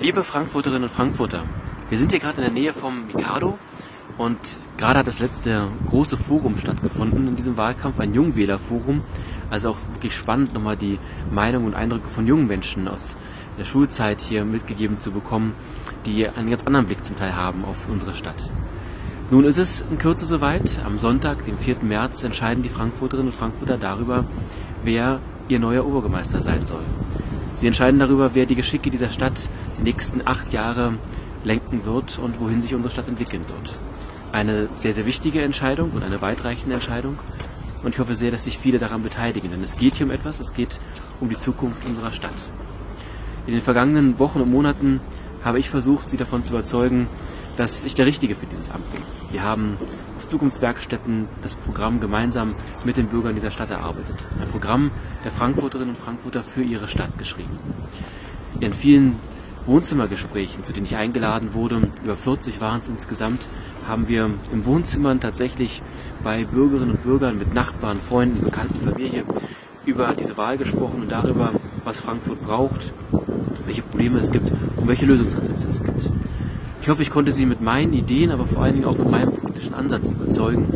Liebe Frankfurterinnen und Frankfurter, wir sind hier gerade in der Nähe vom Mikado und gerade hat das letzte große Forum stattgefunden in diesem Wahlkampf, ein Jungwählerforum. Also auch wirklich spannend, nochmal die Meinung und Eindrücke von jungen Menschen aus der Schulzeit hier mitgegeben zu bekommen, die einen ganz anderen Blick zum Teil haben auf unsere Stadt. Nun ist es in Kürze soweit. Am Sonntag, dem 4. März, entscheiden die Frankfurterinnen und Frankfurter darüber, wer ihr neuer Oberbürgermeister sein soll. Sie entscheiden darüber, wer die Geschicke dieser Stadt die nächsten acht Jahre lenken wird und wohin sich unsere Stadt entwickeln wird. Eine sehr, sehr wichtige Entscheidung und eine weitreichende Entscheidung. Und ich hoffe sehr, dass sich viele daran beteiligen, denn es geht hier um etwas, es geht um die Zukunft unserer Stadt. In den vergangenen Wochen und Monaten habe ich versucht, Sie davon zu überzeugen, dass ich der Richtige für dieses Amt bin. Wir haben auf Zukunftswerkstätten das Programm gemeinsam mit den Bürgern dieser Stadt erarbeitet. Ein Programm der Frankfurterinnen und Frankfurter für ihre Stadt geschrieben. In vielen Wohnzimmergesprächen, zu denen ich eingeladen wurde, über 40 waren es insgesamt, haben wir im Wohnzimmern tatsächlich bei Bürgerinnen und Bürgern mit Nachbarn, Freunden, Bekannten, Familie über diese Wahl gesprochen und darüber, was Frankfurt braucht, welche Probleme es gibt und welche Lösungsansätze es gibt. Ich hoffe, ich konnte Sie mit meinen Ideen, aber vor allen Dingen auch mit meinem politischen Ansatz überzeugen.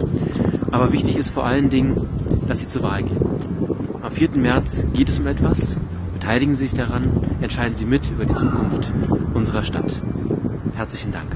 Aber wichtig ist vor allen Dingen, dass Sie zur Wahl gehen. Am 4. März geht es um etwas. Beteiligen Sie sich daran, entscheiden Sie mit über die Zukunft unserer Stadt. Herzlichen Dank.